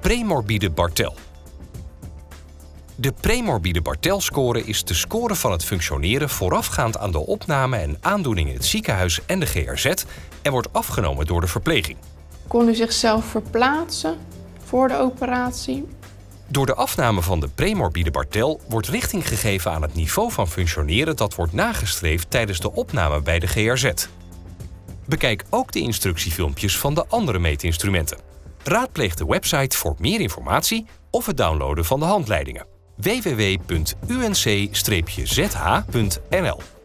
premorbide Bartel. De premorbide Bartel-score is de score van het functioneren voorafgaand aan de opname en aandoening in het ziekenhuis en de GRZ en wordt afgenomen door de verpleging. Kon u zichzelf verplaatsen voor de operatie? Door de afname van de premorbide Bartel wordt richting gegeven aan het niveau van functioneren dat wordt nagestreefd tijdens de opname bij de GRZ. Bekijk ook de instructiefilmpjes van de andere meetinstrumenten. Raadpleeg de website voor meer informatie of het downloaden van de handleidingen. www.unc-zh.nl